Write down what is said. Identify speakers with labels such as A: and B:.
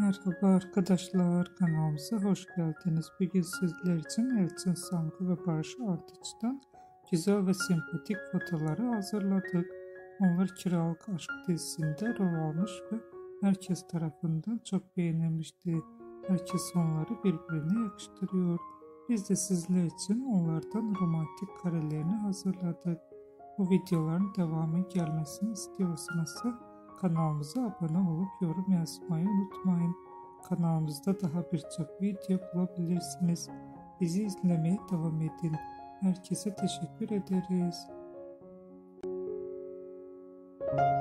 A: Merhaba arkadaşlar kanalımıza hoş geldiniz. Bugün sizler için Elçin Sangı ve Barış Ardıç'tan güzel ve sempatik fotoları hazırladık. Onlar Kiralık Aşk dizisinde rol almış ve herkes tarafından çok beğenilmişti. Herkes onları birbirine yakıştırıyor. Biz de sizler için onlardan romantik karelerini hazırladık. Bu videoların devamı gelmesini istiyorsanız Kanalımıza abone olup yorum yazmayı unutmayın. Kanalımızda daha birçok video bulabilirsiniz. Bizi izlemeye devam edin. Herkese teşekkür ederiz. Müzik